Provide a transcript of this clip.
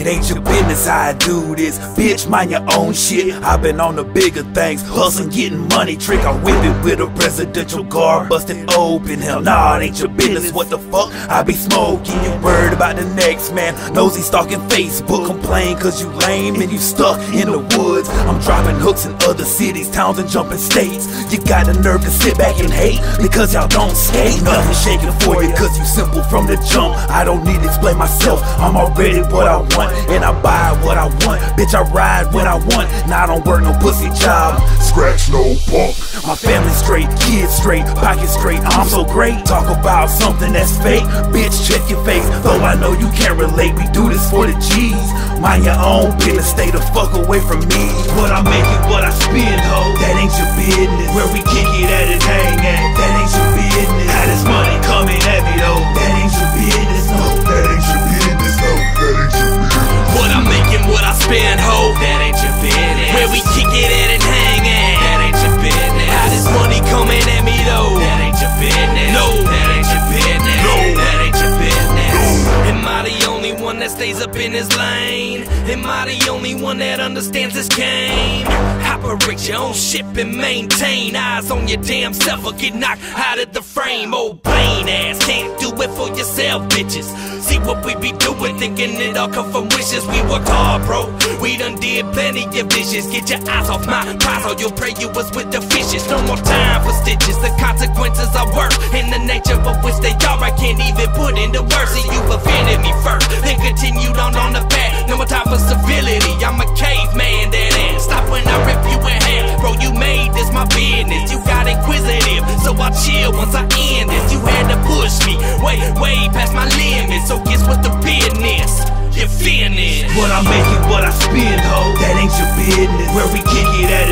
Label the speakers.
Speaker 1: It ain't your business how I do this. Bitch, mind your own shit. I've been on the bigger things, hustling, getting money. Trick, I whip it with a presidential car, busted open. Hell nah, it ain't your business. What the fuck? I be smoking. You worried about the next man. Nosy stalking Facebook. Complain cause you lame and you stuck in the woods. I'm dropping hooks in other cities, towns, and jumping states. You got the nerve to sit back and hate because y'all don't skate. Nothing shaking for you cause you simple from the jump. I don't need to explain myself. I'm already what I want and I buy what I want. Bitch, I ride when I want. Now I don't work no pussy job.
Speaker 2: Scratch no punk.
Speaker 1: My family straight, kids straight, pocket straight. I'm so great. Talk about something that's fake. Bitch, check your face. Though I know you can't relate, we do this for the G's. Mind your own business, stay the fuck away from me. What I make it, what I spend, ho. That ain't your business. Where we kick it at and hang at.
Speaker 3: Stays up in his lane? Am I the only one that understands this game? Operate your own ship and maintain eyes on your damn self or get knocked out of the frame. Old plain ass can't do it for yourself, bitches. See what we be doing, thinking it all come from wishes. We worked hard, bro. We done did plenty of dishes. Get your eyes off my prize, or you'll pray you was with the fishes. No more time for stitches. The consequences are worse in the nature of which they are. I can't even put into words. See, you offended me first, then continued on on the path. No more time for civility. I'm a caveman that ass. Stop when I rip you in half, bro. You made this my business. You got inquisitive, so I chill once I end this. You had to push me way, way past my limits. So guess what the business? You're finished.
Speaker 1: What I make it, what I spend, ho. That ain't your business. Where we kick it at